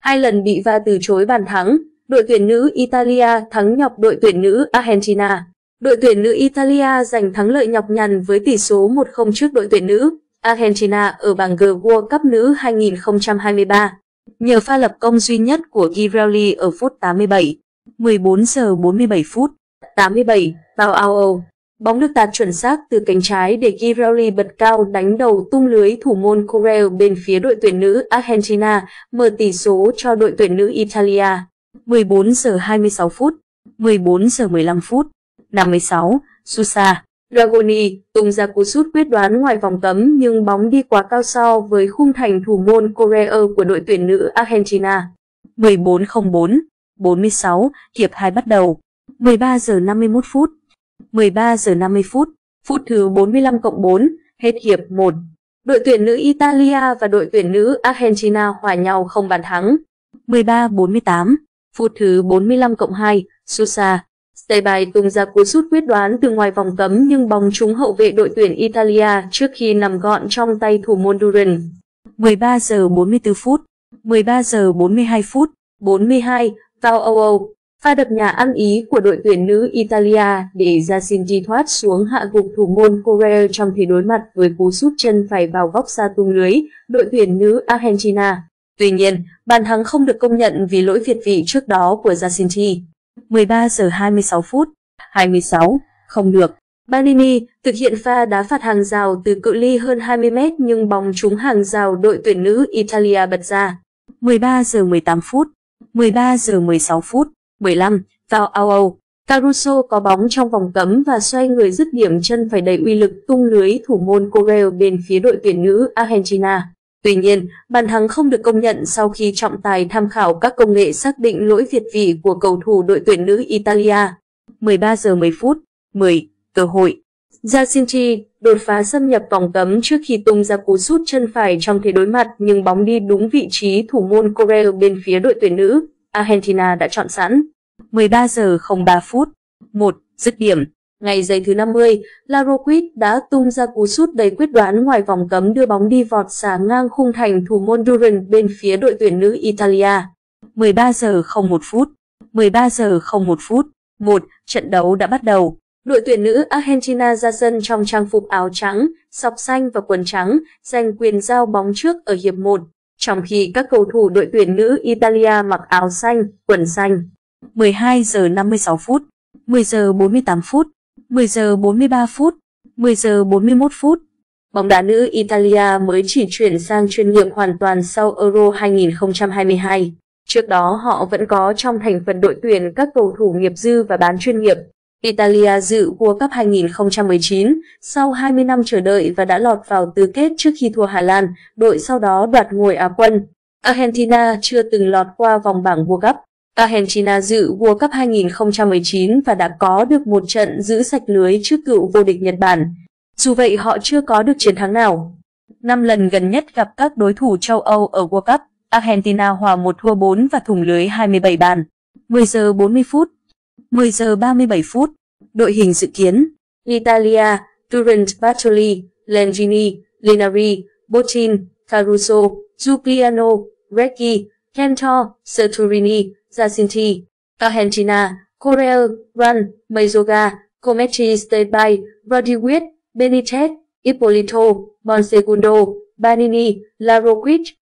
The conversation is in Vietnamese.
hai lần bị Va từ chối bàn thắng. Đội tuyển nữ Italia thắng nhọc đội tuyển nữ Argentina. Đội tuyển nữ Italia giành thắng lợi nhọc nhằn với tỷ số 1-0 trước đội tuyển nữ Argentina ở bảng G World Cup nữ 2023. Nhờ pha lập công duy nhất của Girelli ở phút 87, 14 giờ 47 phút, 87, vào ao Bóng được tạt chuẩn xác từ cánh trái để Girelli bật cao đánh đầu tung lưới thủ môn Correa bên phía đội tuyển nữ Argentina, mở tỷ số cho đội tuyển nữ Italia. 14 giờ 26 phút, 14 giờ 15 phút, 56, Susa. Dragoni tung ra cú sút quyết đoán ngoài vòng cấm nhưng bóng đi quá cao so với khung thành thủ môn Correa của đội tuyển nữ Argentina. 1404. 46, hiệp 2 bắt đầu. 13 giờ 51 phút. 13 giờ 50 phút, phút thứ 45 cộng 4, hết hiệp 1. Đội tuyển nữ Italia và đội tuyển nữ Argentina hòa nhau không bàn thắng. 13-48, phút thứ 45 cộng 2, Susa, Stebai tung ra cú sút quyết đoán từ ngoài vòng cấm nhưng bóng trúng hậu vệ đội tuyển Italia trước khi nằm gọn trong tay thủ môn Duran. 13 giờ 44 phút, 13 giờ 42 phút, 42, vào Âu Âu. Pha đập nhà ăn ý của đội tuyển nữ Italia để Jacinti thoát xuống hạ gục thủ môn Correa trong khi đối mặt với cú sút chân phải vào góc xa tung lưới, đội tuyển nữ Argentina. Tuy nhiên, bàn thắng không được công nhận vì lỗi việt vị trước đó của Jacinti. 13 giờ 26 phút, 26, không được. Banini thực hiện pha đá phạt hàng rào từ cự ly hơn 20 mét nhưng bóng trúng hàng rào đội tuyển nữ Italia bật ra. 13 giờ 18 phút, 13 giờ 16 phút, 15, vào ao Âu. Caruso có bóng trong vòng cấm và xoay người dứt điểm chân phải đầy uy lực tung lưới thủ môn Correa bên phía đội tuyển nữ Argentina. Tuy nhiên, bàn thắng không được công nhận sau khi trọng tài tham khảo các công nghệ xác định lỗi việt vị của cầu thủ đội tuyển nữ Italia. 13 giờ 10 phút, 10, cơ hội. Jacinti đột phá xâm nhập vòng cấm trước khi tung ra cú sút chân phải trong thế đối mặt nhưng bóng đi đúng vị trí thủ môn Correa bên phía đội tuyển nữ. Argentina đã chọn sẵn. 13 giờ 03 phút. 1. Dứt điểm. Ngày giây thứ 50, Laroquit đã tung ra cú sút đầy quyết đoán ngoài vòng cấm đưa bóng đi vọt xả ngang khung thành thủ môn Duran bên phía đội tuyển nữ Italia. 13 giờ 01 phút. 13 giờ 01 phút. 1. Trận đấu đã bắt đầu. Đội tuyển nữ Argentina ra sân trong trang phục áo trắng, sọc xanh và quần trắng, giành quyền giao bóng trước ở hiệp 1 trong khi các cầu thủ đội tuyển nữ Italia mặc áo xanh, quần xanh. 12 giờ 56 phút, 10 giờ 48 phút, 10 giờ 43 phút, 10 giờ 41 phút. Bóng đá nữ Italia mới chỉ chuyển sang chuyên nghiệp hoàn toàn sau Euro 2022. Trước đó họ vẫn có trong thành phần đội tuyển các cầu thủ nghiệp dư và bán chuyên nghiệp. Italia dự World Cup 2019 sau 20 năm chờ đợi và đã lọt vào tứ kết trước khi thua Hà Lan, đội sau đó đoạt ngôi Á quân. Argentina chưa từng lọt qua vòng bảng World Cup. Argentina dự World Cup 2019 và đã có được một trận giữ sạch lưới trước cựu vô địch Nhật Bản. Dù vậy họ chưa có được chiến thắng nào. Năm lần gần nhất gặp các đối thủ châu Âu ở World Cup, Argentina hòa một thua 4 và thủng lưới 27 bàn. 10 giờ 40 phút, 10 giờ 37 phút, đội hình dự kiến Italia, Durant Bartoli, Langini, Linari, Botin, Caruso, Giuliano, Recchi, Cantor, Serturini, Jacinti, Argentina, Corel, Run, Mezoga, Cometti Stebay, Rodriguez, Benitez, Ippolito, Bonsegundo, Banini, Laroquich,